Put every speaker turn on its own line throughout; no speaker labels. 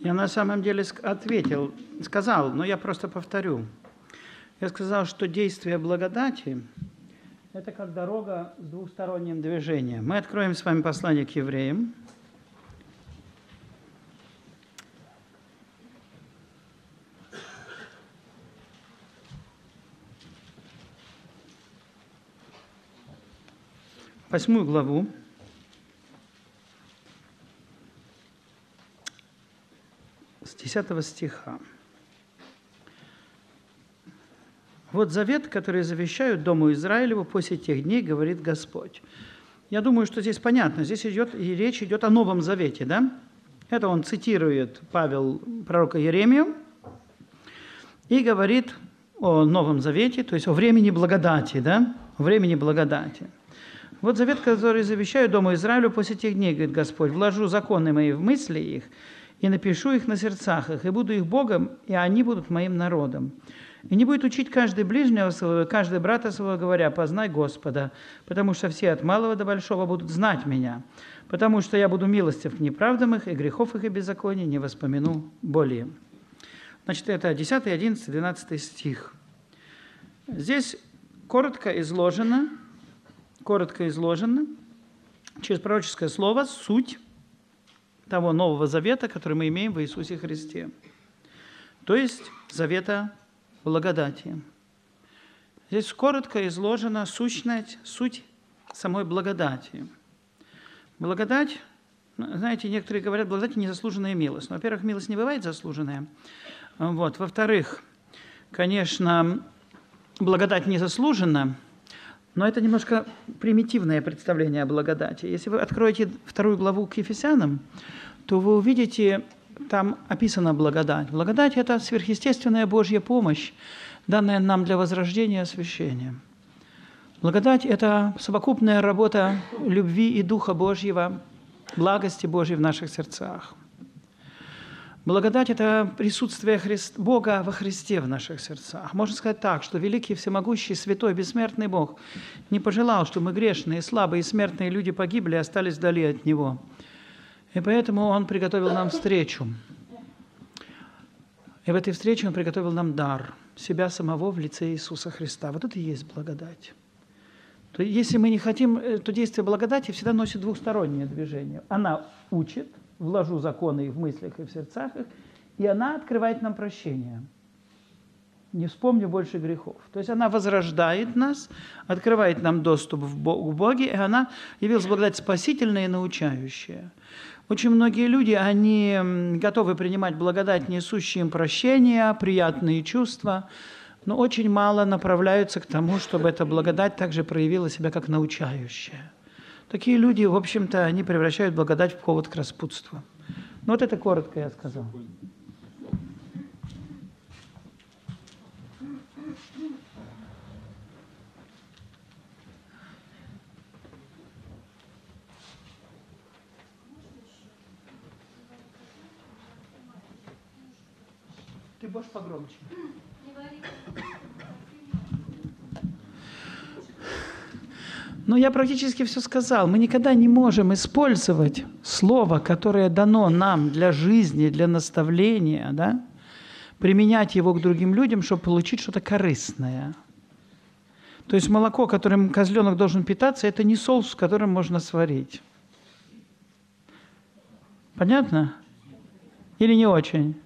Я на самом деле ответил, сказал, но я просто повторю. Я сказал, что действие благодати – это как дорога с двухсторонним движением. Мы откроем с вами послание к евреям. Восьмую главу. 10 стиха. Вот завет, который завещают Дому Израилеву после тех дней, говорит Господь. Я думаю, что здесь понятно. Здесь идет, и речь идет о Новом Завете, да? Это он цитирует Павел пророка Еремию и говорит о Новом Завете, то есть о времени благодати, да? О времени благодати. Вот завет, который завещаю Дому Израилю после тех дней, говорит Господь, вложу законы мои в мысли их, и напишу их на сердцах их, и буду их Богом, и они будут моим народом. И не будет учить каждый ближнего своего, каждый брата своего, говоря, познай Господа, потому что все от малого до большого будут знать меня, потому что я буду милостив к неправдам их, и грехов их и беззаконий не воспомяну более. Значит, это 10, 11, 12 стих. Здесь коротко изложено, коротко изложено через пророческое слово суть того Нового Завета, который мы имеем в Иисусе Христе. То есть завета благодати. Здесь коротко изложена сущность, суть самой благодати. Благодать, ну, знаете, некоторые говорят, благодать – незаслуженная милость. Но, во-первых, милость не бывает заслуженная. Вот. Во-вторых, конечно, благодать незаслуженна, но это немножко примитивное представление о благодати. Если вы откроете вторую главу к Ефесянам, то вы увидите там описана благодать. Благодать – это сверхъестественная Божья помощь, данная нам для возрождения и освящения. Благодать – это совокупная работа любви и Духа Божьего, благости Божьей в наших сердцах. Благодать – это присутствие Христ... Бога во Христе в наших сердцах. Можно сказать так, что великий, всемогущий, святой, бессмертный Бог не пожелал, чтобы мы грешные, слабые, смертные люди погибли и остались вдали от Него – и поэтому Он приготовил нам встречу. И в этой встрече Он приготовил нам дар себя самого в лице Иисуса Христа. Вот это и есть благодать. То если мы не хотим, э, то действие благодати всегда носит двухстороннее движение. Она учит, вложу законы в мыслях и в сердцах их, и она открывает нам прощение. Не вспомню больше грехов. То есть она возрождает нас, открывает нам доступ в Боге, и она явилась благодать спасительная и научающая. Очень многие люди, они готовы принимать благодать, несущие им прощения, приятные чувства, но очень мало направляются к тому, чтобы эта благодать также проявила себя как научающая. Такие люди, в общем-то, они превращают благодать в повод к распутству. Ну вот это коротко я сказал. Ты будешь погромче. Но я практически все сказал. Мы никогда не можем использовать слово, которое дано нам для жизни, для наставления, да? применять его к другим людям, чтобы получить что-то корыстное. То есть молоко, которым козленок должен питаться, это не соус, которым можно сварить. Понятно? Или не очень?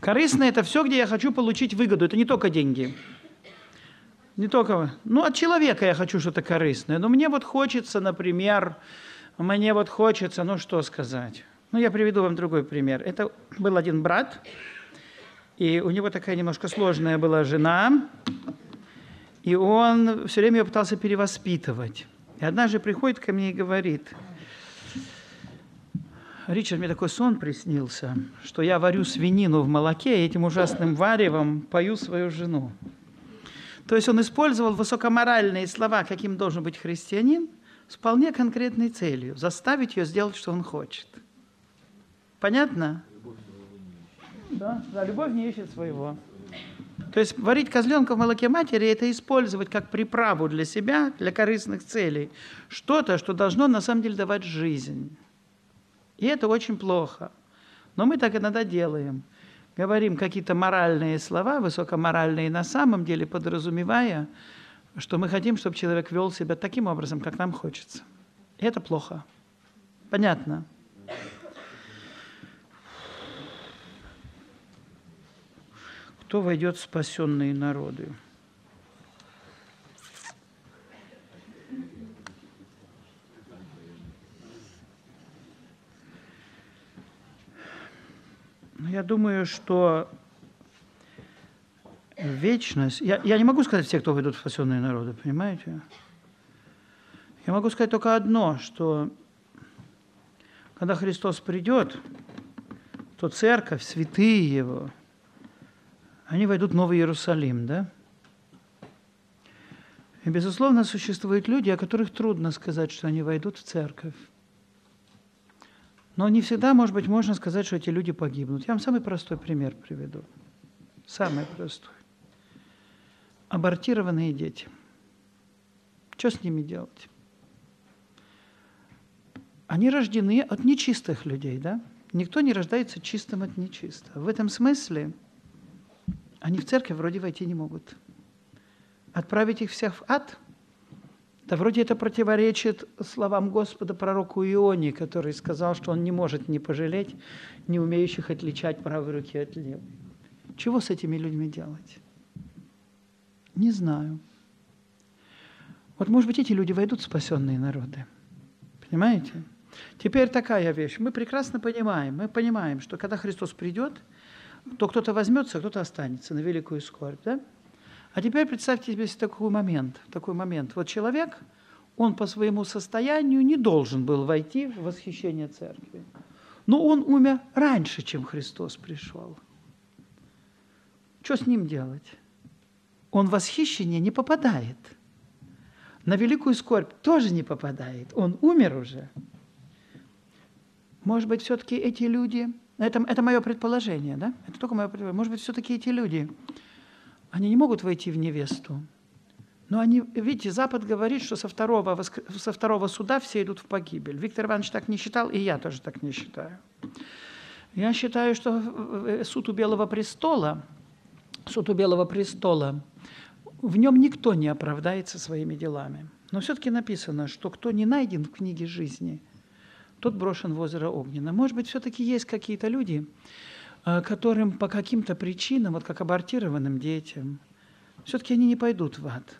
Корыстное – это все, где я хочу получить выгоду. Это не только деньги. Не только... Ну, от человека я хочу что-то корыстное. Но мне вот хочется, например, мне вот хочется, ну, что сказать. Ну, я приведу вам другой пример. Это был один брат, и у него такая немножко сложная была жена, и он все время ее пытался перевоспитывать. И однажды приходит ко мне и говорит – Ричард, мне такой сон приснился, что я варю свинину в молоке и этим ужасным варевом пою свою жену. То есть он использовал высокоморальные слова, каким должен быть христианин, с вполне конкретной целью – заставить ее сделать, что он хочет. Понятно? Да, да любовь не ищет своего. То есть варить козленка в молоке матери – это использовать как приправу для себя, для корыстных целей. Что-то, что должно на самом деле давать жизнь. И это очень плохо. Но мы так иногда делаем. Говорим какие-то моральные слова, высокоморальные на самом деле, подразумевая, что мы хотим, чтобы человек вел себя таким образом, как нам хочется. И это плохо. Понятно? Кто войдет в спасенные народы? Я думаю, что вечность... Я, я не могу сказать все, кто войдут в спасенные народы, понимаете? Я могу сказать только одно, что когда Христос придет, то церковь, святые Его, они войдут в Новый Иерусалим, да? И, безусловно, существуют люди, о которых трудно сказать, что они войдут в церковь. Но не всегда, может быть, можно сказать, что эти люди погибнут. Я вам самый простой пример приведу. Самый простой. Абортированные дети. Что с ними делать? Они рождены от нечистых людей, да? Никто не рождается чистым от нечистого. В этом смысле они в церковь вроде войти не могут. Отправить их всех в ад – да вроде это противоречит словам Господа пророку Ионе, который сказал, что он не может не пожалеть не умеющих отличать правой руки от левой. Чего с этими людьми делать? Не знаю. Вот, может быть, эти люди войдут в спасенные народы. Понимаете? Теперь такая вещь. Мы прекрасно понимаем, мы понимаем, что когда Христос придет, то кто-то возьмется, кто-то останется на великую скорбь. Да? А теперь представьте себе такой момент, такой момент. Вот человек, он по своему состоянию не должен был войти в восхищение церкви. Но он умер раньше, чем Христос пришел. Что с ним делать? Он в восхищение не попадает. На великую скорбь тоже не попадает. Он умер уже. Может быть, все-таки эти люди, это, это мое предположение, да? Это только мое предположение. Может быть, все-таки эти люди, они не могут войти в невесту. Но они, видите, Запад говорит, что со второго, со второго суда все идут в погибель. Виктор Иванович так не считал, и я тоже так не считаю. Я считаю, что э, суд у Белого престола, суд у Белого престола, в нем никто не оправдается своими делами. Но все-таки написано, что кто не найден в книге жизни, тот брошен в озеро Огненно. Может быть, все-таки есть какие-то люди, Э, которым по каким-то причинам, вот как абортированным детям, все-таки они не пойдут в ад.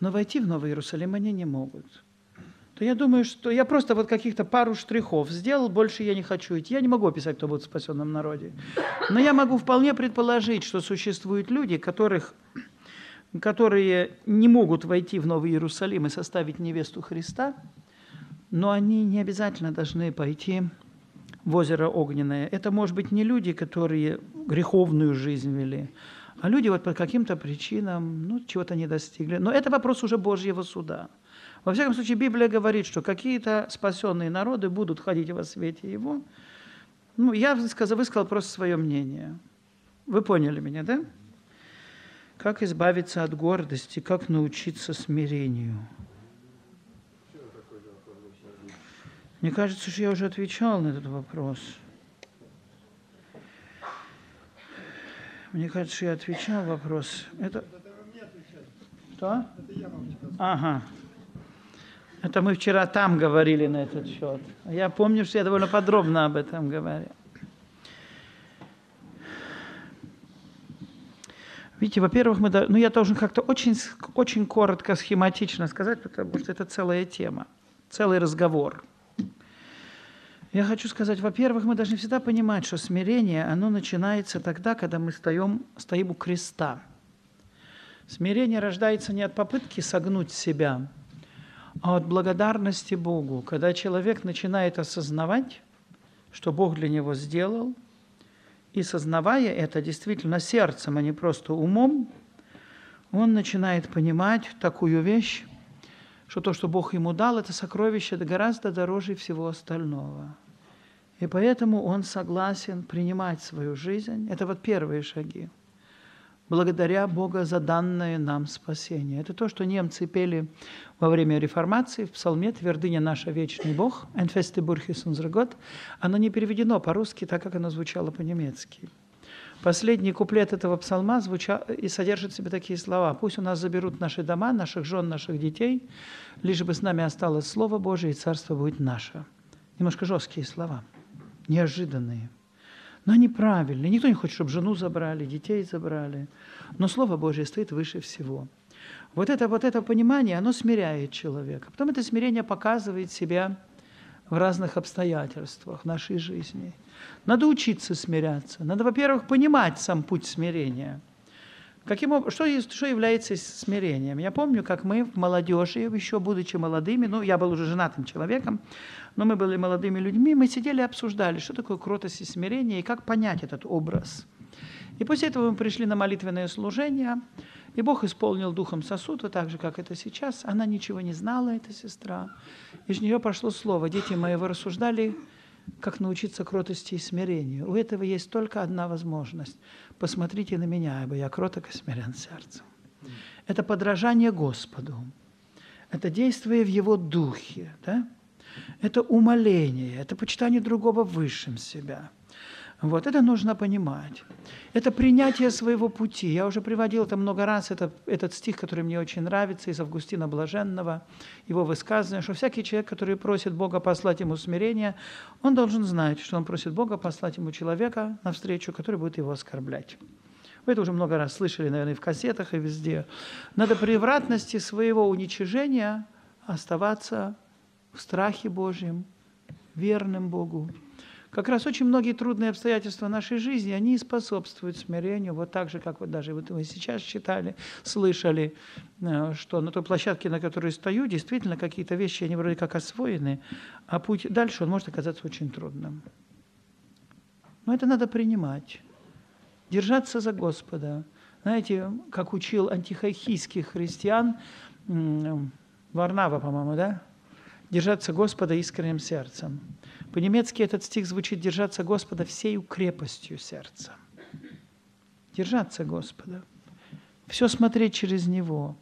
Но войти в Новый Иерусалим они не могут. То я думаю, что я просто вот каких-то пару штрихов сделал, больше я не хочу идти. Я не могу описать, кто будет в спасенном народе. Но я могу вполне предположить, что существуют люди, которых, которые не могут войти в Новый Иерусалим и составить невесту Христа, но они не обязательно должны пойти в озеро Огненное, это, может быть, не люди, которые греховную жизнь вели, а люди вот по каким-то причинам ну, чего-то не достигли. Но это вопрос уже Божьего суда. Во всяком случае, Библия говорит, что какие-то спасенные народы будут ходить во свете Его. Ну, я высказал, высказал просто свое мнение. Вы поняли меня, да? Как избавиться от гордости, как научиться смирению – Мне кажется, что я уже отвечал на этот вопрос. Мне кажется, что я отвечал вопрос. Это... Что? Ага. Это мы вчера там говорили на этот счет. Я помню, что я довольно подробно об этом говорил. Видите, во-первых, мы, ну, я должен как-то очень, очень коротко, схематично сказать, потому что это целая тема, целый разговор. Я хочу сказать, во-первых, мы должны всегда понимать, что смирение, оно начинается тогда, когда мы стоим, стоим у креста. Смирение рождается не от попытки согнуть себя, а от благодарности Богу. Когда человек начинает осознавать, что Бог для него сделал, и сознавая это действительно сердцем, а не просто умом, он начинает понимать такую вещь, что то, что Бог ему дал, это сокровище гораздо дороже всего остального. И поэтому он согласен принимать свою жизнь. Это вот первые шаги. благодаря Бога за данное нам спасение. Это то, что немцы пели во время реформации в псалме «Твердыня наша, вечный Бог», «Энфесте бурхис год». Оно не переведено по-русски, так как оно звучало по-немецки. Последний куплет этого псалма звучал и содержит в себе такие слова. «Пусть у нас заберут наши дома, наших жен, наших детей, лишь бы с нами осталось Слово Божие, и Царство будет наше». Немножко жесткие слова, неожиданные – но они правильные. Никто не хочет, чтобы жену забрали, детей забрали. Но Слово Божье стоит выше всего. Вот это, вот это понимание, оно смиряет человека. Потом это смирение показывает себя в разных обстоятельствах нашей жизни. Надо учиться смиряться. Надо, во-первых, понимать сам путь смирения. Каким, что, что является смирением? Я помню, как мы в молодежи, еще будучи молодыми, ну, я был уже женатым человеком, но мы были молодыми людьми, мы сидели и обсуждали, что такое кротость и смирение, и как понять этот образ. И после этого мы пришли на молитвенное служение, и Бог исполнил духом сосуд, вот так же, как это сейчас. Она ничего не знала, эта сестра. Из нее прошло слово. Дети мои, вы рассуждали, как научиться кротости и смирению. У этого есть только одна возможность. Посмотрите на меня, ибо я кроток и смирен сердцем. Это подражание Господу. Это действие в Его духе. Да? это умоление, это почитание другого высшим себя. Вот, это нужно понимать. Это принятие своего пути. Я уже приводил это много раз, это, этот стих, который мне очень нравится, из Августина Блаженного, его высказывание, что всякий человек, который просит Бога послать ему смирение, он должен знать, что он просит Бога послать ему человека навстречу, который будет его оскорблять. Вы это уже много раз слышали, наверное, и в кассетах, и везде. Надо превратности своего уничижения оставаться в страхе Божьем, верным Богу. Как раз очень многие трудные обстоятельства нашей жизни, они способствуют смирению, вот так же, как вот даже вот мы сейчас читали, слышали, э, что на той площадке, на которой стою, действительно какие-то вещи, они вроде как освоены, а путь дальше, он может оказаться очень трудным. Но это надо принимать, держаться за Господа. Знаете, как учил антихайхийских христиан, Варнава, по-моему, да? держаться Господа искренним сердцем. По-немецки этот стих звучит «держаться Господа всей крепостью сердца». Держаться Господа. Все смотреть через Него.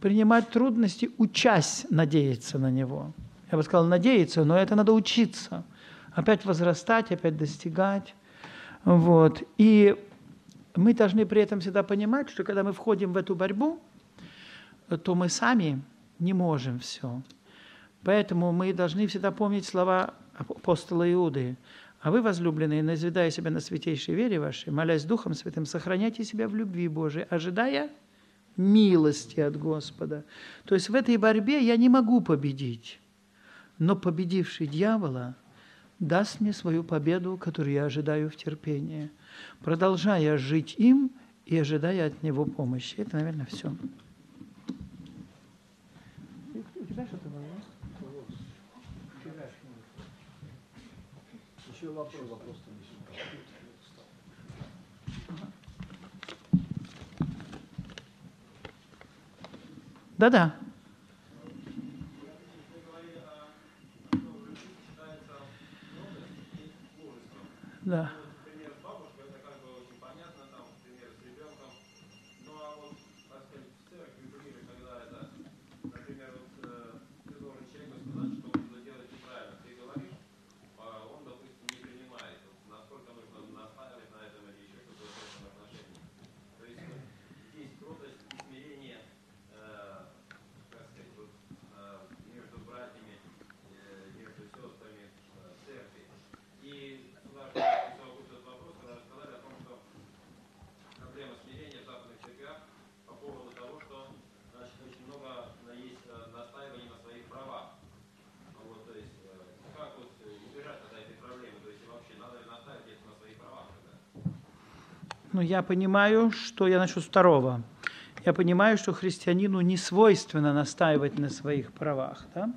Принимать трудности, учась надеяться на Него. Я бы сказал, надеяться, но это надо учиться. Опять возрастать, опять достигать. Вот. И мы должны при этом всегда понимать, что когда мы входим в эту борьбу, то мы сами не можем все. Поэтому мы должны всегда помнить слова апостола Иуды. А вы, возлюбленные, назидая себя на святейшей вере вашей, молясь Духом Святым, сохраняйте себя в любви Божией, ожидая милости от Господа. То есть в этой борьбе я не могу победить, но победивший дьявола даст мне свою победу, которую я ожидаю в терпении, продолжая жить им и ожидая от него помощи. Это, наверное, все. У тебя что-то было? Еще вопрос. вопрос Да-да. Но я понимаю, что я начну с второго. Я понимаю, что христианину не свойственно настаивать на своих правах. Да?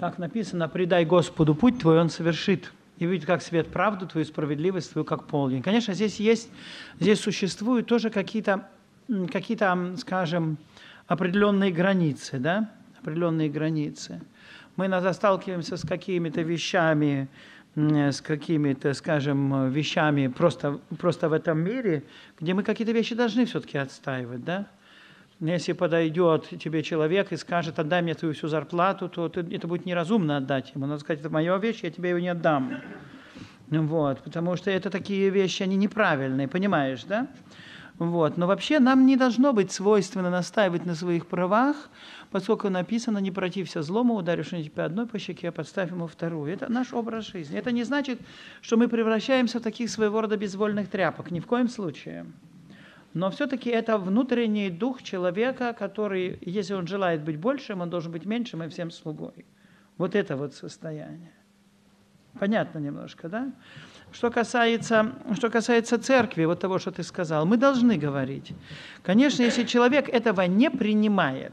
Так написано, предай Господу путь твой, Он совершит. И видит, как свет правду твою, справедливость твою, как полдень. Конечно, здесь есть, здесь существуют тоже какие-то, какие-то, скажем, определенные границы, да? Определенные границы. Мы иногда сталкиваемся с какими-то вещами, с какими-то, скажем, вещами просто, просто в этом мире, где мы какие-то вещи должны все-таки отстаивать, да? Если подойдет тебе человек и скажет, отдай мне твою всю зарплату, то это будет неразумно отдать ему. Надо сказать, это моя вещь, я тебе ее не отдам. Вот, потому что это такие вещи, они неправильные, понимаешь, да? Вот. Но вообще нам не должно быть свойственно настаивать на своих правах, поскольку написано «не протився злому, ударивши тебя одной по щеке, а подставь ему вторую». Это наш образ жизни. Это не значит, что мы превращаемся в таких своего рода безвольных тряпок. Ни в коем случае. Но все-таки это внутренний дух человека, который, если он желает быть большим, он должен быть меньшим и всем слугой. Вот это вот состояние. Понятно немножко, да? Что касается, что касается церкви, вот того, что ты сказал, мы должны говорить. Конечно, если человек этого не принимает,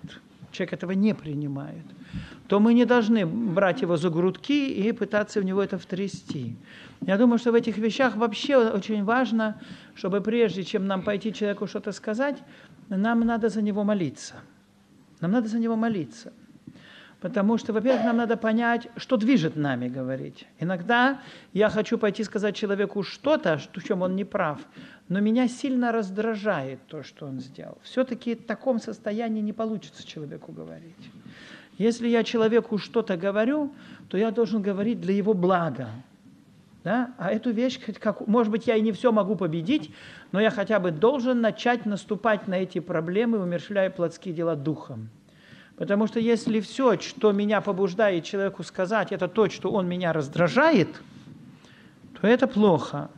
человек этого не принимает, то мы не должны брать его за грудки и пытаться в него это втрясти. Я думаю, что в этих вещах вообще очень важно, чтобы прежде чем нам пойти человеку что-то сказать, нам надо за него молиться. Нам надо за него молиться. Потому что, во-первых, нам надо понять, что движет нами говорить. Иногда я хочу пойти сказать человеку что-то, в чем он не прав, но меня сильно раздражает то, что он сделал. Все-таки в таком состоянии не получится человеку говорить. Если я человеку что-то говорю, то я должен говорить для его блага. Да? А эту вещь, как, может быть, я и не все могу победить, но я хотя бы должен начать наступать на эти проблемы, умерщвляя плотские дела духом. Потому что если все, что меня побуждает человеку сказать, это то, что он меня раздражает, то это плохо.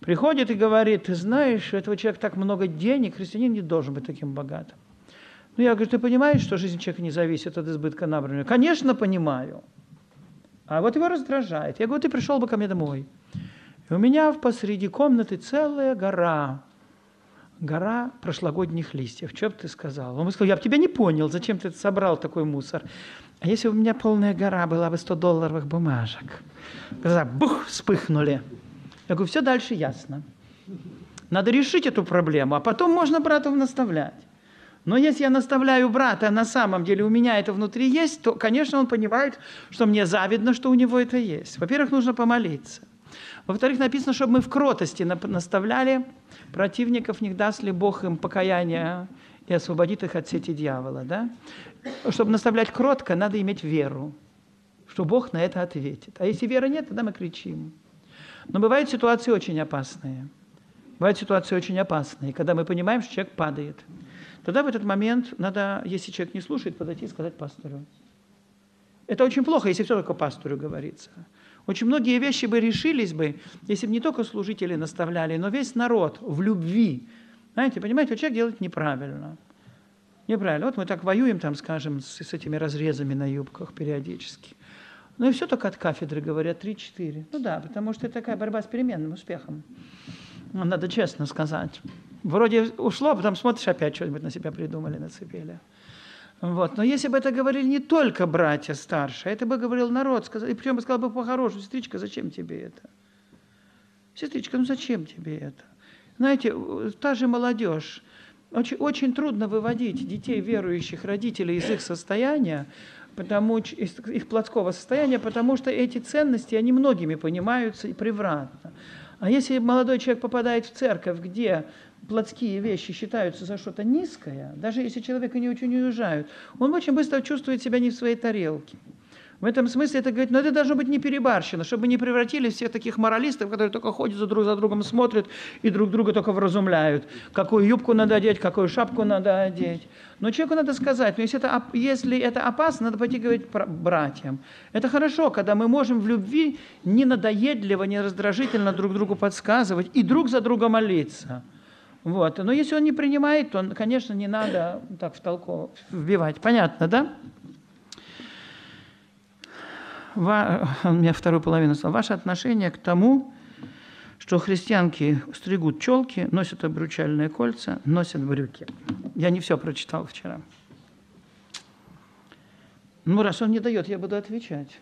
Приходит и говорит, ты знаешь, у этого человека так много денег, христианин не должен быть таким богатым. Ну, я говорю, ты понимаешь, что жизнь человека не зависит от избытка набранного? Конечно, понимаю. А вот его раздражает. Я говорю, ты пришел бы ко мне домой. И у меня посреди комнаты целая гора гора прошлогодних листьев. Что бы ты сказал? Он бы сказал, я бы тебя не понял, зачем ты собрал такой мусор? А если у меня полная гора была бы 100 долларовых бумажек? Глаза бух, вспыхнули. Я говорю, все дальше ясно. Надо решить эту проблему, а потом можно брату наставлять. Но если я наставляю брата, а на самом деле у меня это внутри есть, то, конечно, он понимает, что мне завидно, что у него это есть. Во-первых, нужно помолиться. Во-вторых, написано, чтобы мы в кротости наставляли противников, не даст ли Бог им покаяние и освободит их от сети дьявола. Да? Чтобы наставлять кротко, надо иметь веру, что Бог на это ответит. А если веры нет, тогда мы кричим. Но бывают ситуации очень опасные. Бывают ситуации очень опасные, когда мы понимаем, что человек падает. Тогда в этот момент надо, если человек не слушает, подойти и сказать пастору. Это очень плохо, если все только пастору говорится. Очень многие вещи бы решились бы, если бы не только служители наставляли, но весь народ в любви. Знаете, понимаете, человек делает неправильно. Неправильно. Вот мы так воюем, там, скажем, с, с этими разрезами на юбках периодически. Ну и все только от кафедры говорят 3-4. Ну да, потому что это такая борьба с переменным успехом. Надо честно сказать. Вроде ушло, а потом смотришь, опять что-нибудь на себя придумали, нацепили. Вот. Но если бы это говорили не только братья старшие, это бы говорил народ, сказал, и причем бы сказал бы по-хорошему, сестричка, зачем тебе это? Сестричка, ну зачем тебе это? Знаете, та же молодежь, очень, очень трудно выводить детей верующих родителей из их состояния, потому, из их плотского состояния, потому что эти ценности, они многими понимаются и превратно. А если молодой человек попадает в церковь, где плотские вещи считаются за что-то низкое, даже если человека не очень уезжают, он очень быстро чувствует себя не в своей тарелке. В этом смысле это говорит, но это должно быть не перебарщено, чтобы не превратились всех таких моралистов, которые только ходят за друг за другом, смотрят и друг друга только вразумляют, какую юбку надо одеть, какую шапку надо одеть. Но человеку надо сказать, но если это, если это опасно, надо пойти говорить братьям. Это хорошо, когда мы можем в любви не надоедливо, не раздражительно друг другу подсказывать и друг за друга молиться. Вот. Но если он не принимает, то, конечно, не надо так в толку вбивать. Понятно, да? Ва... У меня вторую половину слова. Ваше отношение к тому, что христианки стригут челки, носят обручальные кольца, носят брюки. Я не все прочитал вчера. Ну, раз он не дает, я буду отвечать.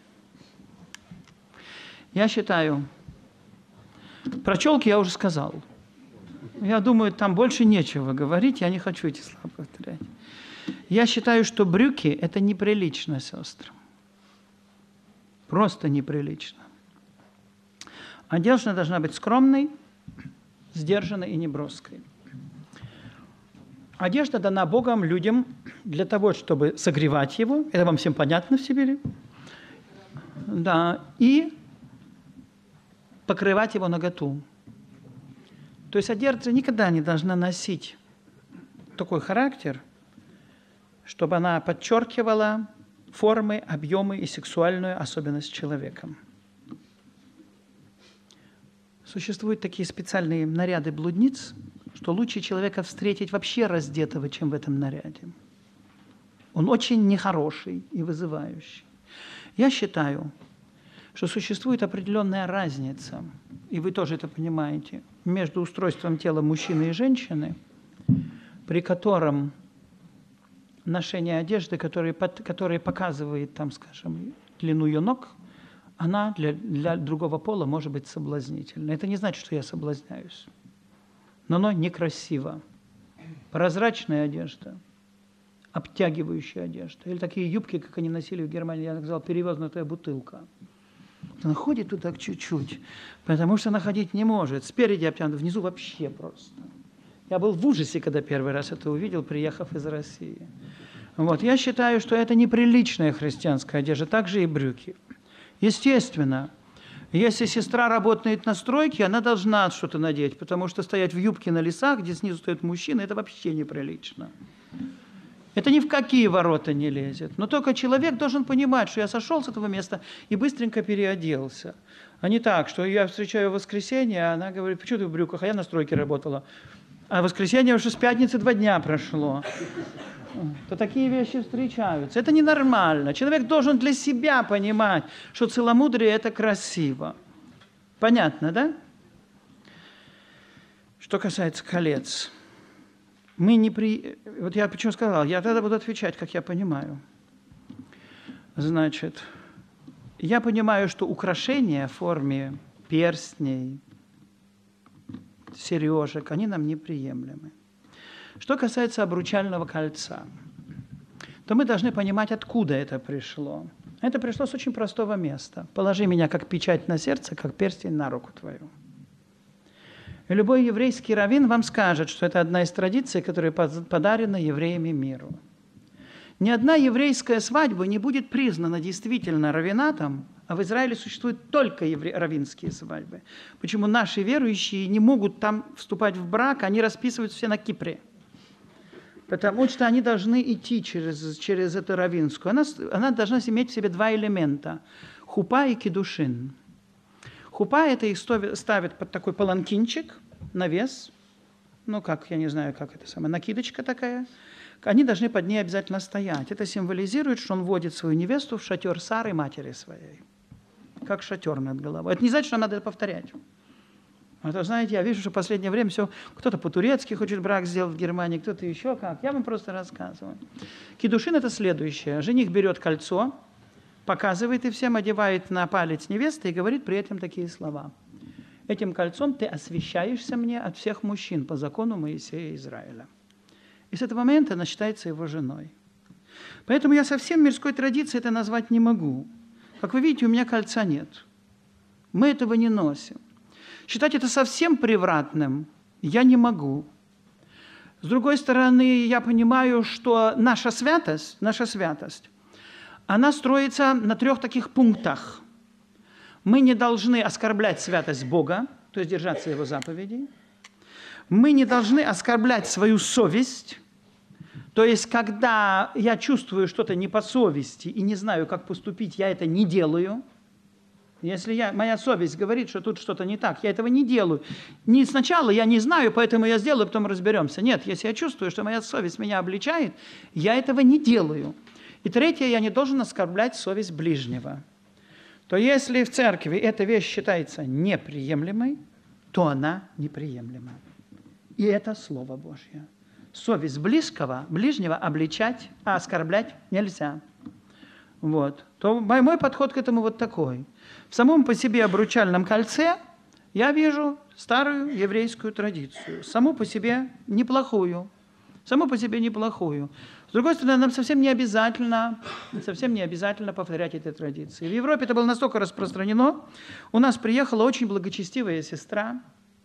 Я считаю, про челки я уже сказал – я думаю, там больше нечего говорить, я не хочу эти слова повторять. Я считаю, что брюки – это неприлично, сестры. Просто неприлично. Одежда должна быть скромной, сдержанной и неброской. Одежда дана Богом людям для того, чтобы согревать его. Это вам всем понятно в Сибири? Да. И покрывать его наготу. То есть одежда никогда не должна носить такой характер, чтобы она подчеркивала формы, объемы и сексуальную особенность человека. Существуют такие специальные наряды блудниц, что лучше человека встретить вообще раздетого, чем в этом наряде. Он очень нехороший и вызывающий. Я считаю, что существует определенная разница, и вы тоже это понимаете, между устройством тела мужчины и женщины, при котором ношение одежды, которая, которая показывает, там, скажем, длину ее ног, она для, для другого пола может быть соблазнительной. Это не значит, что я соблазняюсь. Но оно некрасиво. Прозрачная одежда, обтягивающая одежда. Или такие юбки, как они носили в Германии, я сказал, перевернутая бутылка. Она ходит тут так чуть-чуть, потому что она ходить не может. Спереди обтянута, внизу вообще просто. Я был в ужасе, когда первый раз это увидел, приехав из России. Вот. Я считаю, что это неприличная христианская одежда, также и брюки. Естественно, если сестра работает на стройке, она должна что-то надеть, потому что стоять в юбке на лесах, где снизу стоит мужчина, это вообще неприлично. Это ни в какие ворота не лезет. Но только человек должен понимать, что я сошел с этого места и быстренько переоделся. А не так, что я встречаю воскресенье, а она говорит, почему ты в брюках, а я на стройке работала. А воскресенье уже с пятницы два дня прошло то такие вещи встречаются. Это ненормально. Человек должен для себя понимать, что целомудрие – это красиво. Понятно, да? Что касается колец. Мы не при... Вот я почему сказал, я тогда буду отвечать, как я понимаю. Значит, я понимаю, что украшения в форме перстней, сережек, они нам неприемлемы. Что касается обручального кольца, то мы должны понимать, откуда это пришло. Это пришло с очень простого места. Положи меня как печать на сердце, как перстень на руку твою. Любой еврейский раввин вам скажет, что это одна из традиций, которая подарена евреями миру. Ни одна еврейская свадьба не будет признана действительно равинатом, а в Израиле существуют только евре... равинские свадьбы. Почему наши верующие не могут там вступать в брак, они расписывают все на Кипре – Потому что они должны идти через, через эту равинскую. Она, она должна иметь в себе два элемента. Хупа и кедушин. Хупа – это их ставят под такой паланкинчик, навес. Ну, как, я не знаю, как это самое, накидочка такая. Они должны под ней обязательно стоять. Это символизирует, что он вводит свою невесту в шатер Сары, матери своей. Как шатер над головой. Это не значит, что надо это повторять. А то, знаете, я вижу, что в последнее время все, кто-то по-турецки хочет брак сделать в Германии, кто-то еще как. Я вам просто рассказываю. Кедушин – это следующее. Жених берет кольцо, показывает и всем, одевает на палец невесты и говорит при этом такие слова. Этим кольцом ты освещаешься мне от всех мужчин по закону Моисея Израиля. И с этого момента она считается его женой. Поэтому я совсем мирской традиции это назвать не могу. Как вы видите, у меня кольца нет. Мы этого не носим. Считать это совсем превратным я не могу. С другой стороны, я понимаю, что наша святость, наша святость, она строится на трех таких пунктах. Мы не должны оскорблять святость Бога, то есть держаться Его заповедей. Мы не должны оскорблять свою совесть, то есть когда я чувствую что-то не по совести и не знаю, как поступить, я это не делаю – если я, моя совесть говорит, что тут что-то не так, я этого не делаю. Не сначала я не знаю, поэтому я сделаю, потом разберемся. Нет, если я чувствую, что моя совесть меня обличает, я этого не делаю. И третье, я не должен оскорблять совесть ближнего. То если в церкви эта вещь считается неприемлемой, то она неприемлема. И это Слово Божье. Совесть близкого, ближнего обличать, а оскорблять нельзя. Вот. То мой подход к этому вот такой – в самом по себе обручальном кольце я вижу старую еврейскую традицию, саму по себе неплохую, саму по себе неплохую. С другой стороны, нам совсем не обязательно, совсем не обязательно повторять эти традиции. В Европе это было настолько распространено. У нас приехала очень благочестивая сестра,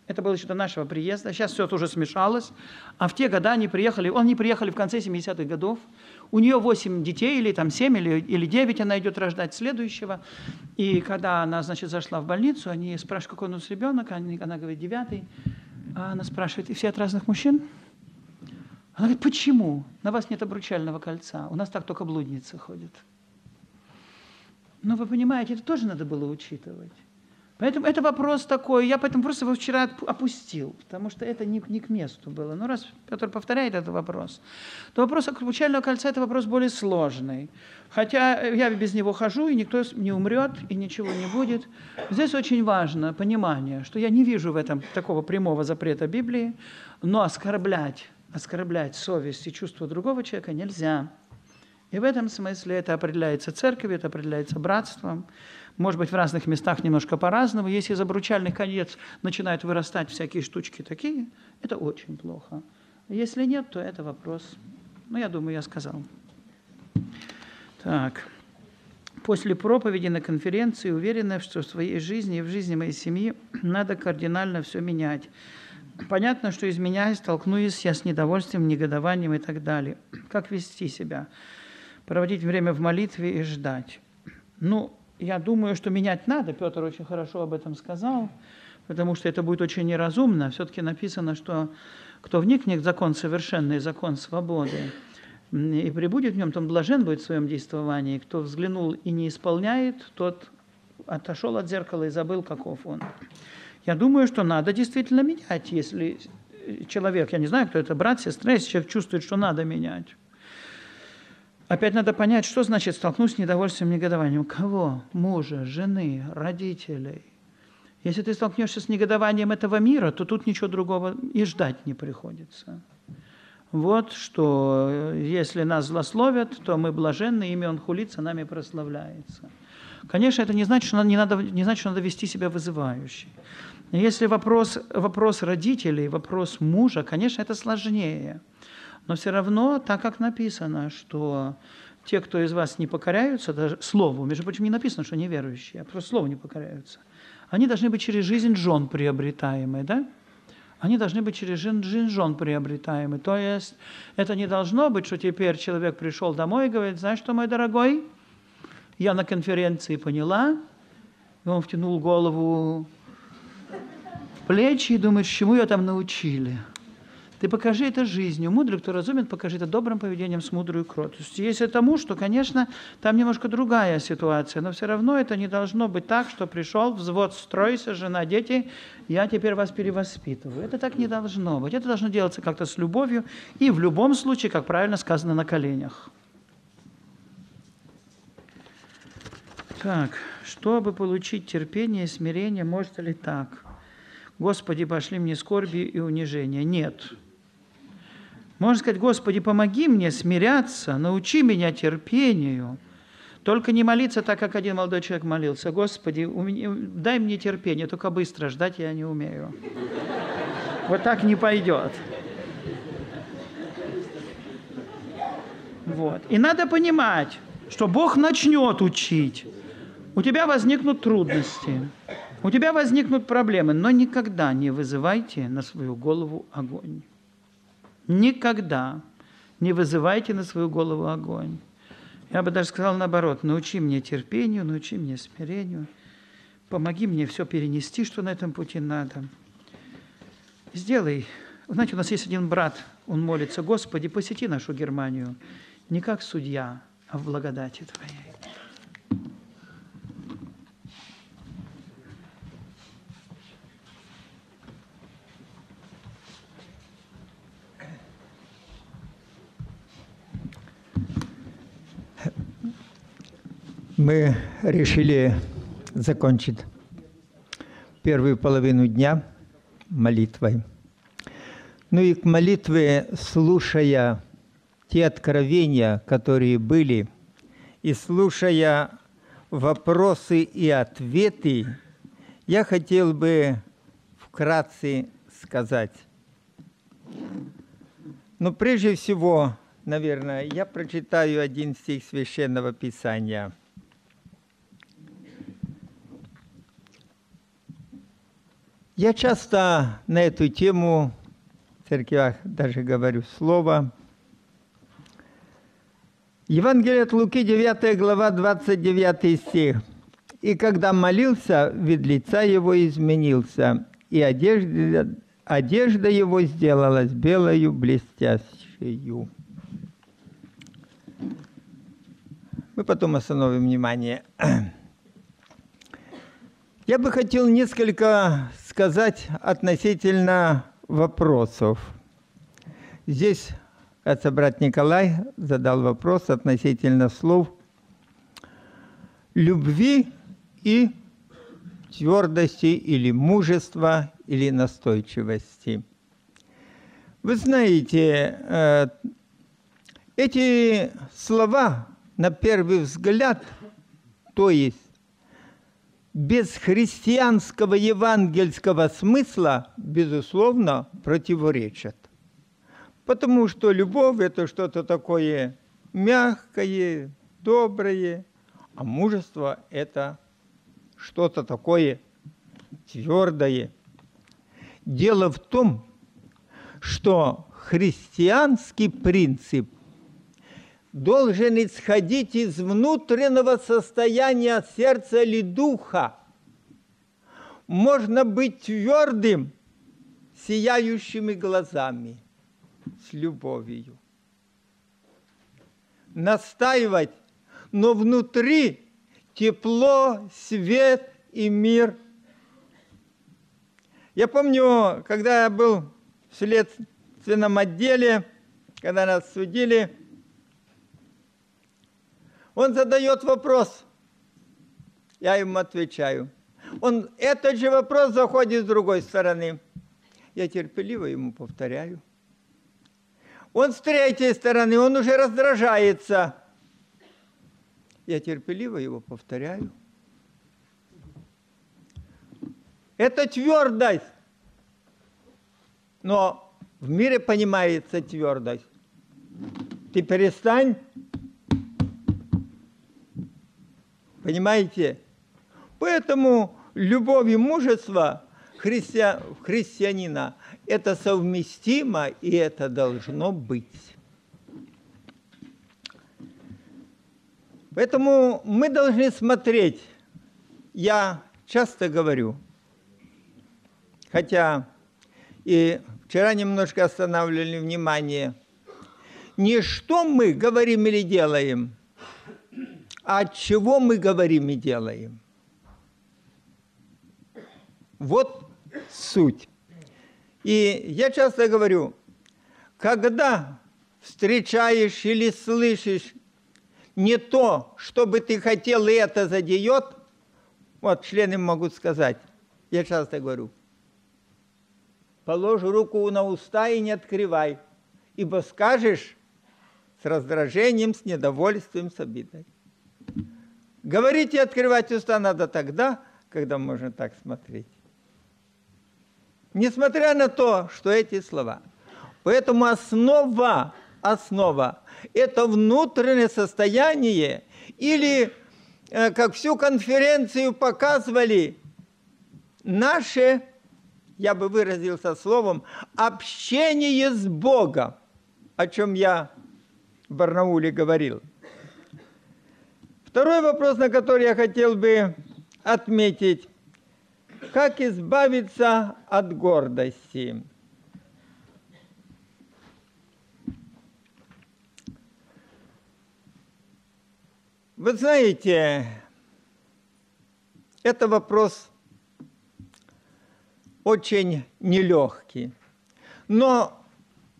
это было еще до нашего приезда. Сейчас все тоже смешалось. А в те годы они приехали, они приехали в конце 70-х годов. У нее 8 детей, или там 7, или, или 9 она идет рождать следующего. И когда она, значит, зашла в больницу, они спрашивают, какой у нас ребенок, она говорит, девятый. А она спрашивает, и все от разных мужчин? Она говорит, почему? На вас нет обручального кольца. У нас так только блудницы ходят. Ну, вы понимаете, это тоже надо было учитывать. Поэтому это вопрос такой, я поэтому просто его вчера опустил, потому что это не, не к месту было. Но раз Петр повторяет этот вопрос, то вопрос обручального кольца – это вопрос более сложный. Хотя я без него хожу, и никто не умрет, и ничего не будет. Здесь очень важно понимание, что я не вижу в этом такого прямого запрета Библии, но оскорблять, оскорблять совесть и чувство другого человека нельзя. И в этом смысле это определяется церковью, это определяется братством. Может быть, в разных местах немножко по-разному. Если из обручальных конец начинают вырастать всякие штучки такие, это очень плохо. Если нет, то это вопрос. Ну, я думаю, я сказал. Так. После проповеди на конференции уверена, что в своей жизни и в жизни моей семьи надо кардинально все менять. Понятно, что изменяясь, столкнусь я с недовольствием, негодованием и так далее. Как вести себя? Проводить время в молитве и ждать. Ну, я думаю, что менять надо. Петр очень хорошо об этом сказал, потому что это будет очень неразумно. Все-таки написано, что кто вникнет в закон совершенный, закон свободы, и прибудет в нем, том блажен будет в своем действовании. Кто взглянул и не исполняет, тот отошел от зеркала и забыл, каков он. Я думаю, что надо действительно менять, если человек, я не знаю, кто это, брат, сестра, если человек чувствует, что надо менять. Опять надо понять, что значит столкнуться с недовольствием, негодованием. Кого? Мужа, жены, родителей. Если ты столкнешься с негодованием этого мира, то тут ничего другого и ждать не приходится. Вот что, если нас злословят, то мы блаженны, имя Он хулится, нами прославляется. Конечно, это не значит, что надо, не, надо, не значит, что надо вести себя вызывающе. Если вопрос, вопрос родителей, вопрос мужа, конечно, это сложнее – но все равно, так как написано, что те, кто из вас не покоряются, даже слову, между прочим, не написано, что неверующие, а просто слову не покоряются, они должны быть через жизнь жен приобретаемые, да? Они должны быть через жизнь, жен приобретаемые. То есть это не должно быть, что теперь человек пришел домой и говорит, знаешь что, мой дорогой, я на конференции поняла, и он втянул голову плечи и думает, чему я там научили – ты покажи это жизнью. Мудрый, кто разумен, покажи это добрым поведением с мудрой кротостью. Если это муж, то, конечно, там немножко другая ситуация, но все равно это не должно быть так, что пришел взвод, стройся, жена, дети, я теперь вас перевоспитываю. Это так не должно быть. Это должно делаться как-то с любовью и в любом случае, как правильно сказано, на коленях. Так, чтобы получить терпение и смирение, может ли так? Господи, пошли мне скорби и унижения. Нет. Можно сказать, Господи, помоги мне смиряться, научи меня терпению. Только не молиться так, как один молодой человек молился. Господи, дай мне терпение, только быстро ждать я не умею. Вот так не пойдет. Вот. И надо понимать, что Бог начнет учить. У тебя возникнут трудности, у тебя возникнут проблемы, но никогда не вызывайте на свою голову огонь. Никогда не вызывайте на свою голову огонь. Я бы даже сказал наоборот, научи мне терпению, научи мне смирению, помоги мне все перенести, что на этом пути надо. Сделай. Знаете, у нас есть один брат, он молится, Господи, посети нашу Германию не как судья, а в благодати Твоей.
Мы решили закончить первую половину дня молитвой. Ну и к молитве, слушая те откровения, которые были, и слушая вопросы и ответы, я хотел бы вкратце сказать. Но прежде всего наверное, я прочитаю один стих Священного Писания. Я часто на эту тему в церквях даже говорю слово. Евангелие от Луки, 9 глава, 29 стих. «И когда молился, вид лица его изменился, и одежда, одежда его сделалась белою блестящую». Мы потом остановим внимание. Я бы хотел несколько сказать относительно вопросов. Здесь, кажется, брат Николай задал вопрос относительно слов любви и твердости или мужества или настойчивости. Вы знаете, э, эти слова на первый взгляд, то есть без христианского евангельского смысла, безусловно, противоречат. Потому что любовь – это что-то такое мягкое, доброе, а мужество – это что-то такое твердое. Дело в том, что христианский принцип должен исходить из внутреннего состояния сердца или духа. Можно быть твердым, сияющими глазами, с любовью. Настаивать, но внутри тепло, свет и мир. Я помню, когда я был в следственном отделе, когда нас судили – он задает вопрос, я ему отвечаю. Он этот же вопрос заходит с другой стороны. Я терпеливо ему повторяю. Он с третьей стороны, он уже раздражается. Я терпеливо его повторяю. Это твердость. Но в мире понимается твердость. Ты перестань Понимаете? Поэтому любовь и мужество христиан, христианина – это совместимо, и это должно быть. Поэтому мы должны смотреть. Я часто говорю, хотя и вчера немножко останавливали внимание, не что мы говорим или делаем – а от чего мы говорим и делаем. Вот суть. И я часто говорю, когда встречаешь или слышишь не то, что бы ты хотел, и это задает, вот члены могут сказать, я часто говорю, положи руку на уста и не открывай, ибо скажешь с раздражением, с недовольствием, с обидой. Говорить и открывать уста надо тогда, когда можно так смотреть. Несмотря на то, что эти слова. Поэтому основа, основа – это внутреннее состояние или, э, как всю конференцию показывали, наше, я бы выразился словом, общение с Богом, о чем я в Барнауле говорил – Второй вопрос, на который я хотел бы отметить. Как избавиться от гордости? Вы знаете, это вопрос очень нелегкий. Но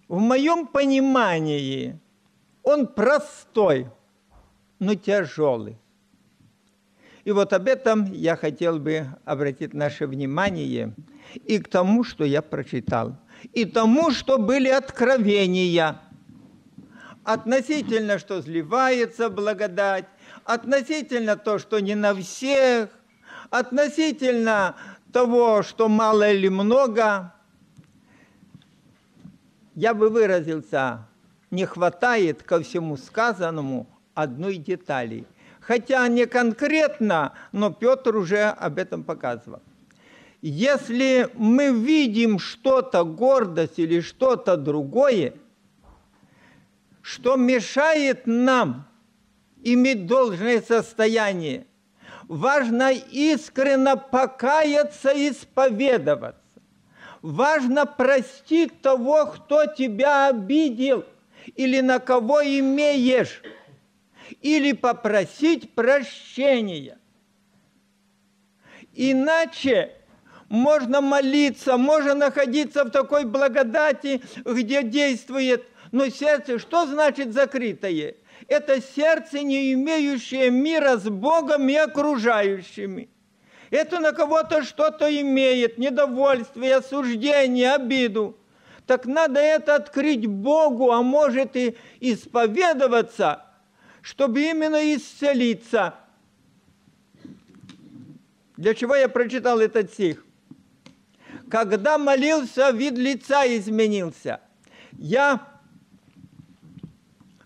в моем понимании он простой – но тяжелый. И вот об этом я хотел бы обратить наше внимание и к тому, что я прочитал, и тому, что были откровения относительно, что сливается благодать, относительно то, что не на всех, относительно того, что мало или много. Я бы выразился не хватает ко всему сказанному одной детали. Хотя не конкретно, но Петр уже об этом показывал. Если мы видим что-то, гордость или что-то другое, что мешает нам иметь должное состояние, важно искренно покаяться исповедоваться. Важно простить того, кто тебя обидел или на кого имеешь, или попросить прощения. Иначе можно молиться, можно находиться в такой благодати, где действует, но сердце, что значит закрытое? Это сердце, не имеющее мира с Богом и окружающими. Это на кого-то что-то имеет, недовольствие, осуждение, обиду. Так надо это открыть Богу, а может и исповедоваться, чтобы именно исцелиться. Для чего я прочитал этот стих? Когда молился, вид лица изменился. Я,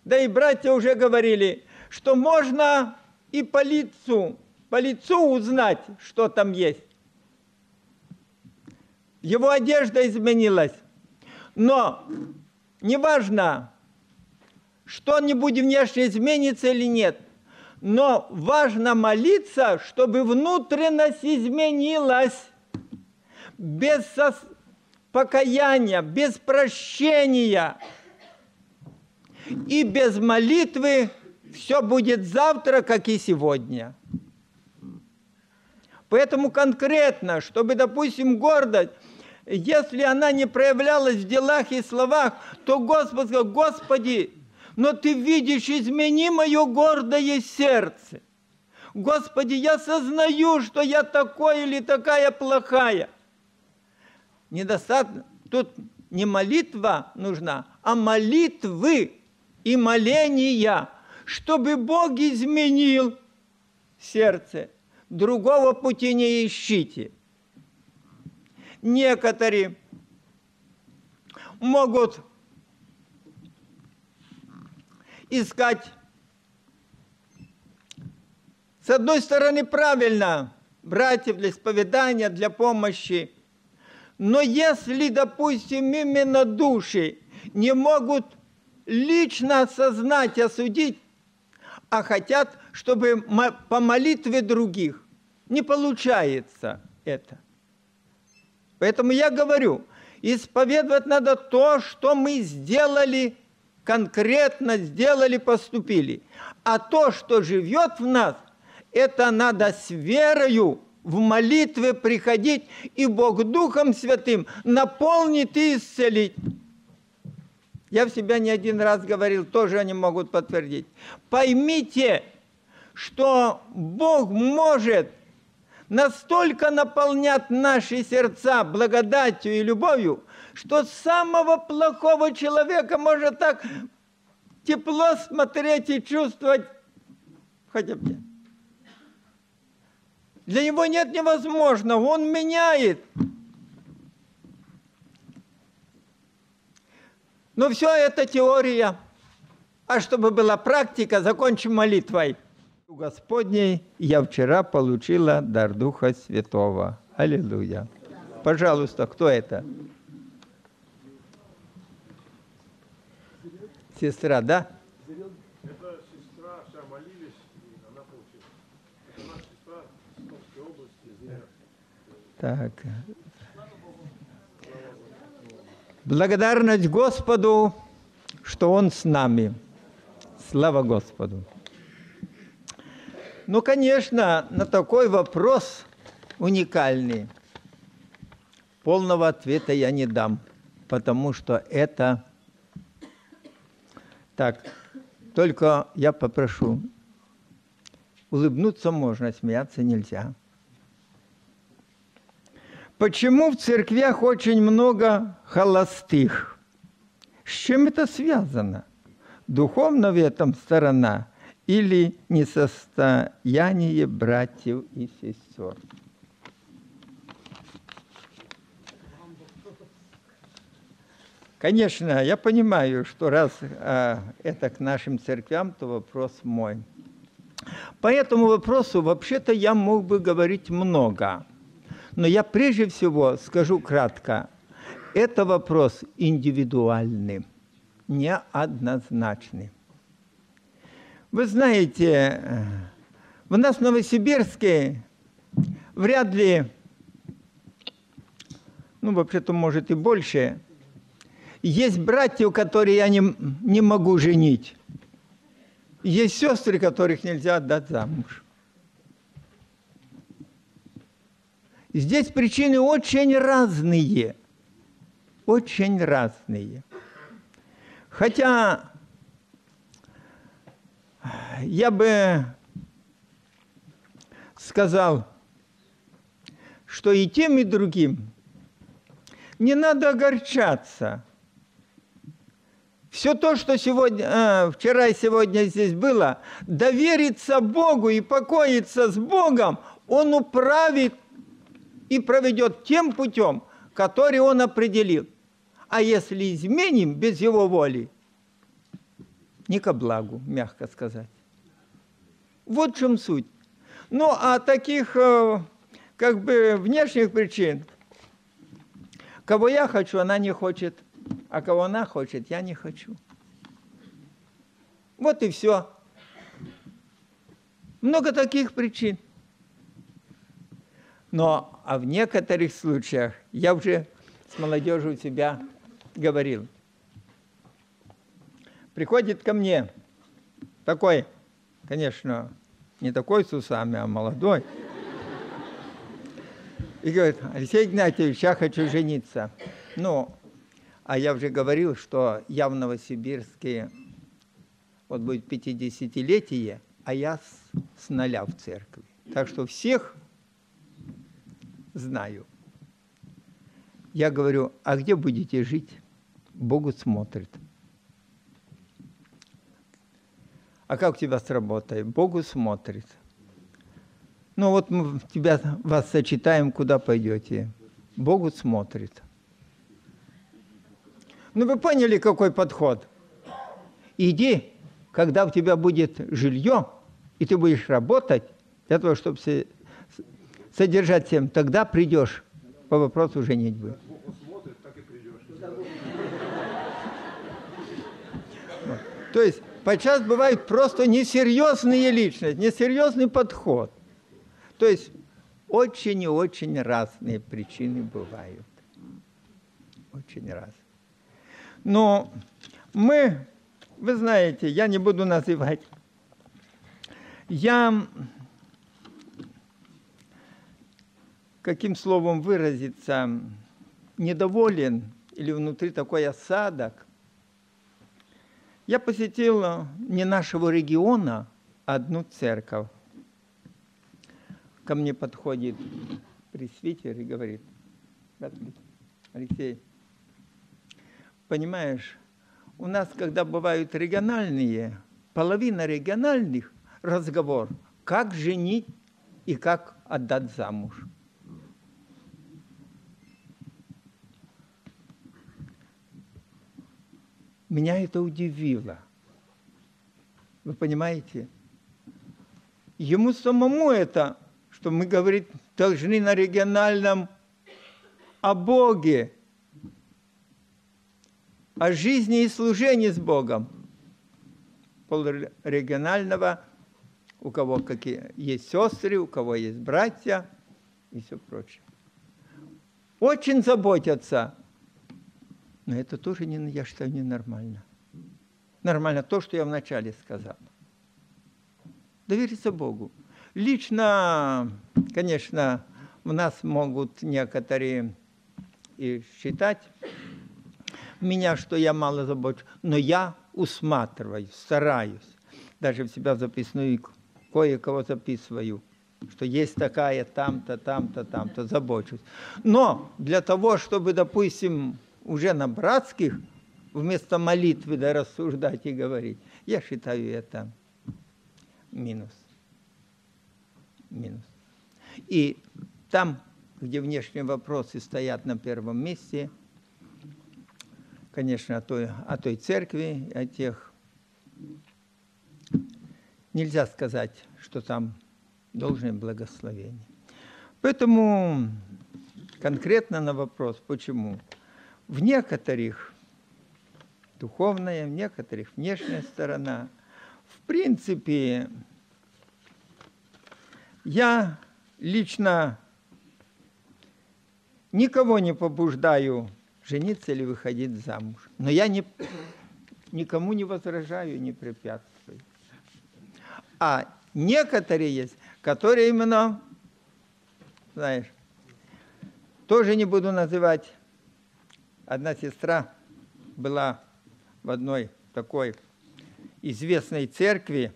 да и братья уже говорили, что можно и по лицу, по лицу узнать, что там есть. Его одежда изменилась. Но неважно, что-нибудь внешне изменится или нет, но важно молиться, чтобы внутренность изменилась без покаяния, без прощения и без молитвы все будет завтра, как и сегодня. Поэтому конкретно, чтобы, допустим, гордость, если она не проявлялась в делах и словах, то Господь сказал, Господи, но Ты видишь, измени мое гордое сердце. Господи, я сознаю, что я такой или такая плохая – недостаточно. Тут не молитва нужна, а молитвы и моления, чтобы Бог изменил сердце. Другого пути не ищите. Некоторые могут искать с одной стороны правильно братьев для исповедания, для помощи – но если, допустим, именно души не могут лично осознать, осудить, а хотят, чтобы по молитве других, не получается это. Поэтому я говорю, исповедовать надо то, что мы сделали, конкретно сделали, поступили. А то, что живет в нас, это надо с верою в молитве приходить, и Бог Духом Святым наполнит и исцелит. Я в себя не один раз говорил, тоже они могут подтвердить. Поймите, что Бог может настолько наполнять наши сердца благодатью и любовью, что самого плохого человека может так тепло смотреть и чувствовать хотя бы. Для него нет невозможного, он меняет. Но все это теория. А чтобы была практика, закончим молитвой. У Господней я вчера получила дар Духа Святого. Аллилуйя. Пожалуйста, кто это? Сестра, да? Так. Благодарность Господу, что Он с нами. Слава Господу. Ну, конечно, на такой вопрос уникальный полного ответа я не дам, потому что это... Так, только я попрошу, улыбнуться можно, смеяться нельзя. Почему в церквях очень много холостых? С чем это связано? Духовно в этом сторона или несостояние братьев и сестер? Конечно, я понимаю, что раз а, это к нашим церквям, то вопрос мой. По этому вопросу вообще-то я мог бы говорить много. Но я прежде всего скажу кратко. Это вопрос индивидуальный, неоднозначный. Вы знаете, в нас в Новосибирске вряд ли, ну, вообще-то, может, и больше, есть братья, которые я не, не могу женить. Есть сестры, которых нельзя отдать замуж. Здесь причины очень разные. Очень разные. Хотя я бы сказал, что и тем, и другим не надо огорчаться. Все то, что сегодня, э, вчера и сегодня здесь было, довериться Богу и покоиться с Богом, Он управит и проведет тем путем, который Он определил. А если изменим без Его воли, не ко благу, мягко сказать. Вот в чем суть. Ну, а таких э, как бы внешних причин, кого я хочу, она не хочет, а кого она хочет, я не хочу. Вот и все. Много таких причин. Но а в некоторых случаях, я уже с молодежью у себя говорил, приходит ко мне такой, конечно, не такой с усами, а молодой, и говорит, Алексей Игнатьевич, я хочу жениться. Ну, а я уже говорил, что я в Новосибирске, вот будет 50-летие, а я с, с нуля в церкви. Так что всех знаю. Я говорю, а где будете жить? Богу смотрит. А как у тебя с работой? Богу смотрит. Ну вот мы тебя, вас сочетаем, куда пойдете. Богу смотрит. Ну вы поняли, какой подход? Иди, когда у тебя будет жилье, и ты будешь работать, для того, чтобы содержать всем, тогда придешь по вопросу женитьбы. То есть подчас бывает просто несерьезные личности, несерьезный подход. То есть очень и очень разные причины бывают. Очень разные. Но мы, вы знаете, я не буду называть, я, каким словом выразиться, недоволен или внутри такой осадок. Я посетил не нашего региона, а одну церковь. Ко мне подходит пресвитер и говорит, Алексей, понимаешь, у нас, когда бывают региональные, половина региональных разговор, как женить и как отдать замуж. Меня это удивило. Вы понимаете? Ему самому это что мы говорить должны на региональном о Боге, о жизни и служении с Богом. Полурегионального, у кого какие есть сестры, у кого есть братья и все прочее. Очень заботятся. Но это тоже, не, я считаю, ненормально. Нормально то, что я вначале сказал. Довериться Богу. Лично, конечно, у нас могут некоторые и считать меня, что я мало забочусь, но я усматриваю, стараюсь. Даже в себя записную кое-кого записываю, что есть такая там-то, там-то, там-то, забочусь. Но для того, чтобы, допустим, уже на братских вместо молитвы да рассуждать и говорить, я считаю это минус минус. И там, где внешние вопросы стоят на первом месте, конечно, о той, о той церкви, о тех. Нельзя сказать, что там должное благословение. Поэтому конкретно на вопрос, почему в некоторых духовная, в некоторых внешняя сторона. В принципе, я лично никого не побуждаю жениться или выходить замуж. Но я не, никому не возражаю, не препятствую. А некоторые есть, которые именно, знаешь, тоже не буду называть. Одна сестра была в одной такой известной церкви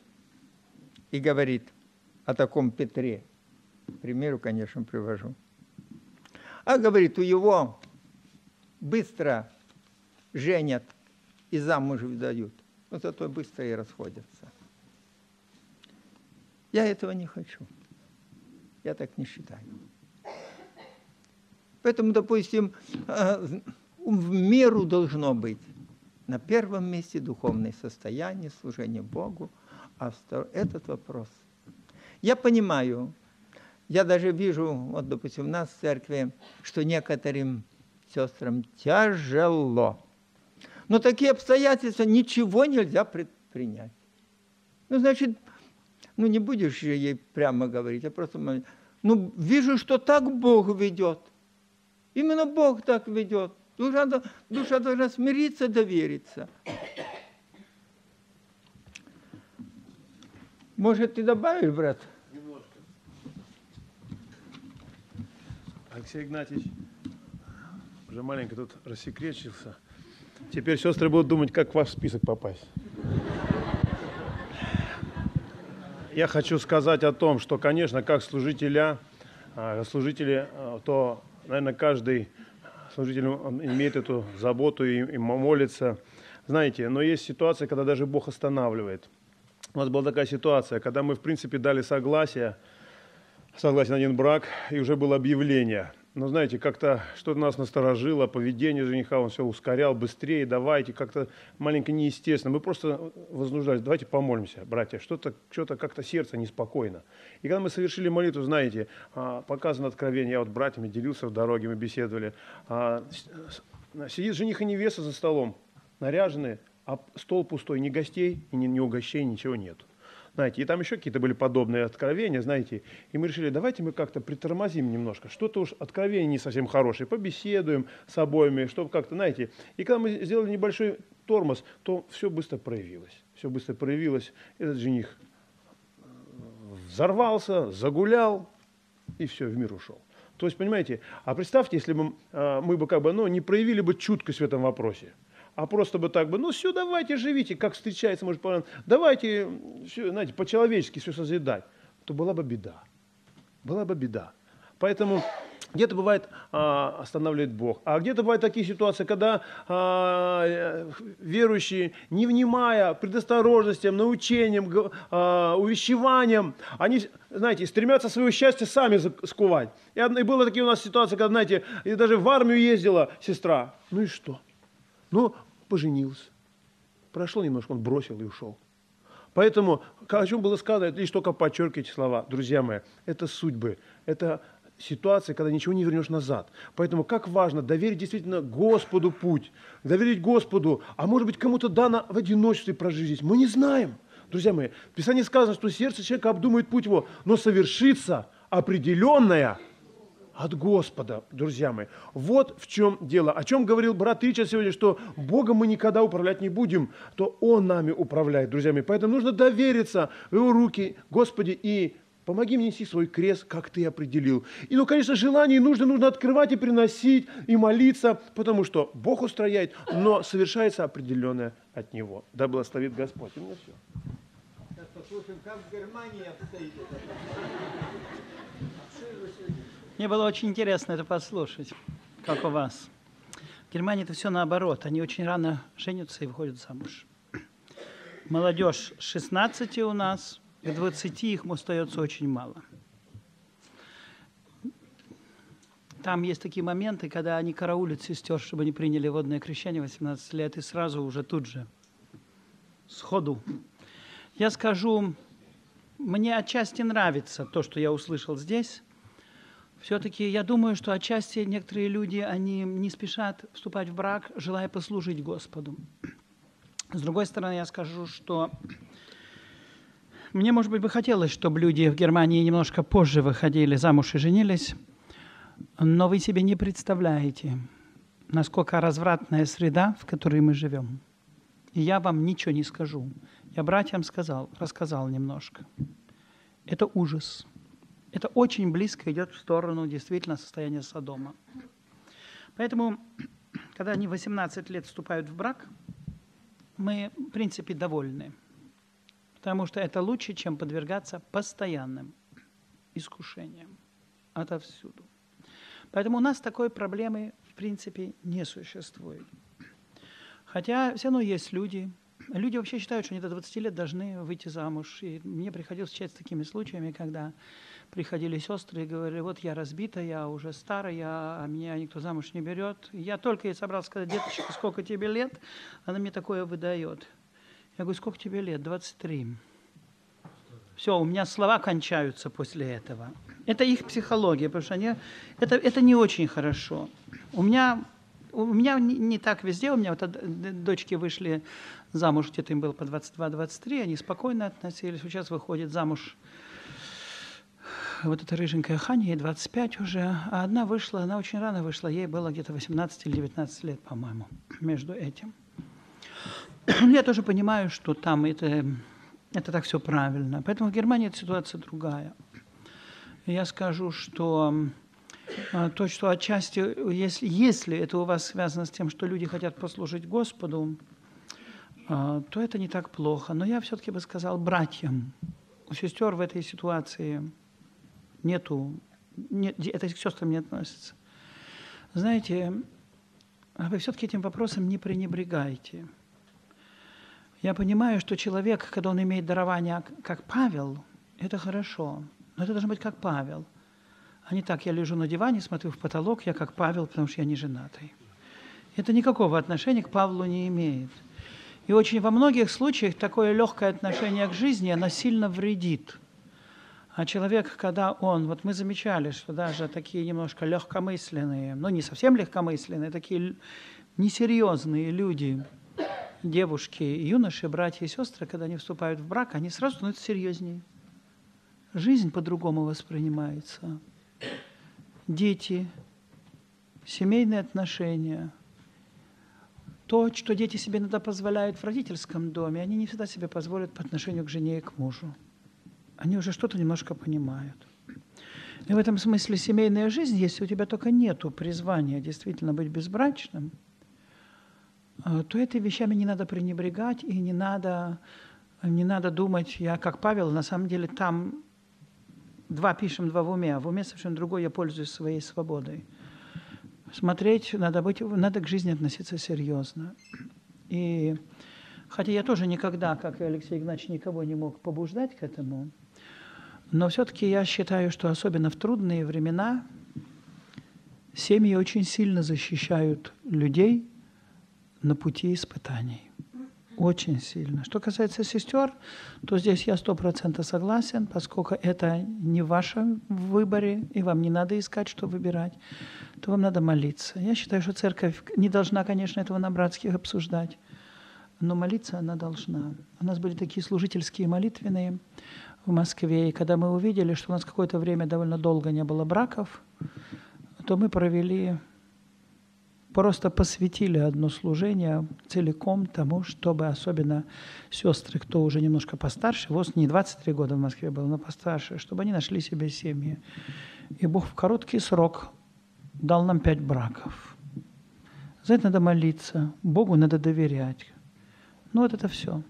и говорит о таком Петре. К примеру, конечно, привожу. А говорит, у его быстро женят и замуж выдают, но зато быстро и расходятся. Я этого не хочу. Я так не считаю. Поэтому, допустим, э, в меру должно быть. На первом месте духовное состояние, служение Богу, а этот вопрос. Я понимаю, я даже вижу, вот, допустим, у нас в церкви, что некоторым сестрам тяжело. Но такие обстоятельства ничего нельзя предпринять. Ну, значит, ну не будешь же ей прямо говорить, а просто ну вижу, что так Бог ведет. Именно Бог так ведет. Душа, душа должна смириться, довериться. Может, ты добавишь, брат? Немножко.
Алексей Игнатьевич уже маленько тут рассекречился. Теперь сестры будут думать, как в ваш список попасть. Я хочу сказать о том, что, конечно, как служителя, а, служители, а, то, наверное, каждый служитель имеет эту заботу и, и молится. Знаете, но есть ситуация, когда даже Бог останавливает. У нас была такая ситуация, когда мы, в принципе, дали согласие, согласие на один брак, и уже было объявление – но знаете, как-то что-то нас насторожило, поведение жениха, он все ускорял, быстрее, давайте, как-то маленько неестественно. Мы просто вознуждались, давайте помолимся, братья, что-то что как-то сердце неспокойно. И когда мы совершили молитву, знаете, а, показано откровение, я вот братьями делился в дороге, мы беседовали, а, сидит жених и невеста за столом, наряженные, а стол пустой, ни гостей, ни, ни угощений, ничего нету знаете, и там еще какие-то были подобные откровения, знаете, и мы решили, давайте мы как-то притормозим немножко, что-то уж откровение не совсем хорошее, побеседуем с обоими, чтобы как-то, знаете, и когда мы сделали небольшой тормоз, то все быстро проявилось, все быстро проявилось, этот жених взорвался, загулял, и все, в мир ушел. То есть, понимаете, а представьте, если бы а, мы бы как бы, ну, не проявили бы чуткость в этом вопросе а просто бы так бы, ну все, давайте живите, как встречается, может, давайте, все, знаете, по-человечески все созидать, то была бы беда. Была бы беда. Поэтому где-то бывает а, останавливает Бог, а где-то бывают такие ситуации, когда а, верующие, не внимая предосторожностям, научениям, а, увещеваниям, они, знаете, стремятся свое счастье сами скувать. И, и было такие у нас ситуации, когда, знаете, и даже в армию ездила сестра. Ну и что? Но поженился. Прошло немножко, он бросил и ушел. Поэтому, о чем было сказано, лишь только подчеркивать слова. Друзья мои, это судьбы, это ситуация, когда ничего не вернешь назад. Поэтому как важно доверить действительно Господу путь, доверить Господу, а может быть кому-то дано в одиночестве прожить здесь. Мы не знаем. Друзья мои, в Писании сказано, что сердце человека обдумает путь его, но совершится определенная от Господа, друзья мои. Вот в чем дело. О чем говорил брат Ричард сегодня, что Богом мы никогда управлять не будем, то Он нами управляет, друзья мои. Поэтому нужно довериться в Его руки, Господи, и помоги мне нести свой крест, как Ты определил. И, ну, конечно, желание нужно, нужно открывать и приносить, и молиться, потому что Бог устрояет, но совершается определенное от Него. Да благословит Господь. И у меня все. Сейчас послушаем, как в Германии
обстоит мне было очень интересно это послушать, как у вас. В Германии это все наоборот. Они очень рано женятся и выходят замуж. Молодежь 16 у нас, к 20 их остается очень мало. там есть такие моменты, когда они караулят сестер, чтобы они приняли водное крещение 18 лет, и сразу уже тут же, сходу. Я скажу, мне отчасти нравится то, что я услышал здесь. Все-таки я думаю, что отчасти некоторые люди, они не спешат вступать в брак, желая послужить Господу. С другой стороны, я скажу, что мне, может быть, бы хотелось, чтобы люди в Германии немножко позже выходили замуж и женились, но вы себе не представляете, насколько развратная среда, в которой мы живем. И я вам ничего не скажу. Я братьям сказал, рассказал немножко. Это ужас. Это очень близко идет в сторону действительно состояния Содома. Поэтому, когда они 18 лет вступают в брак, мы, в принципе, довольны. Потому что это лучше, чем подвергаться постоянным искушениям отовсюду. Поэтому у нас такой проблемы, в принципе, не существует. Хотя все равно есть люди, Люди вообще считают, что они до 20 лет должны выйти замуж. И мне приходилось встречаться с такими случаями, когда приходили сестры и говорили, вот я разбита, я уже старая, а меня никто замуж не берет. Я только ей собрался сказать, деточка, сколько тебе лет? Она мне такое выдает. Я говорю, сколько тебе лет? 23. Все, у меня слова кончаются после этого. Это их психология, потому что они, это, это не очень хорошо. У меня у меня не, так везде, у меня вот дочки вышли замуж, где-то им было по 22-23, они спокойно относились. Сейчас выходит замуж вот эта рыженькая Ханя, ей 25 уже, а одна вышла, она очень рано вышла, ей было где-то 18 или 19 лет, по-моему, между этим. Я тоже понимаю, что там это, это так все правильно. Поэтому в Германии эта ситуация другая. Я скажу, что а, то, что отчасти, если, если это у вас связано с тем, что люди хотят послужить Господу, а, то это не так плохо. Но я все-таки бы сказал братьям. У сестер в этой ситуации нету, нет, это к сестрам не относится. Знаете, а вы все-таки этим вопросом не пренебрегайте. Я понимаю, что человек, когда он имеет дарование, как Павел, это хорошо. Но это должно быть как Павел – а не так, я лежу на диване, смотрю в потолок, я как Павел, потому что я не женатый. Это никакого отношения к Павлу не имеет. И очень во многих случаях такое легкое отношение к жизни, оно сильно вредит. А человек, когда он, вот мы замечали, что даже такие немножко легкомысленные, ну не совсем легкомысленные, такие несерьезные люди, девушки, юноши, братья и сестры, когда они вступают в брак, они сразу становятся серьезнее. Жизнь по-другому воспринимается дети, семейные отношения, то, что дети себе иногда позволяют в родительском доме, они не всегда себе позволят по отношению к жене и к мужу. Они уже что-то немножко понимают. И в этом смысле семейная жизнь, если у тебя только нету призвания действительно быть безбрачным, э, то этими вещами не надо пренебрегать и не надо, не надо думать, я как Павел, на самом деле там два пишем, два в уме, а в уме совершенно другой я пользуюсь своей свободой. Смотреть, надо, быть, надо к жизни относиться серьезно. И хотя я тоже никогда, как и Алексей Игнатьевич, никого не мог побуждать к этому, но все-таки я считаю, что особенно в трудные времена семьи очень сильно защищают людей на пути испытаний. Очень сильно. Что касается сестер, то здесь я сто процентов согласен, поскольку это не в вашем выборе, и вам не надо искать, что выбирать, то вам надо молиться. Я считаю, что церковь не должна, конечно, этого на братских обсуждать, но молиться она должна. У нас были такие служительские молитвенные в Москве, и когда мы увидели, что у нас какое-то время довольно долго не было браков, то мы провели просто посвятили одно служение целиком тому, чтобы особенно сестры, кто уже немножко постарше, вот не 23 года в Москве был, но постарше, чтобы они нашли себе семьи. И Бог в короткий срок дал нам пять браков. За это надо молиться, Богу надо доверять. Ну вот это все.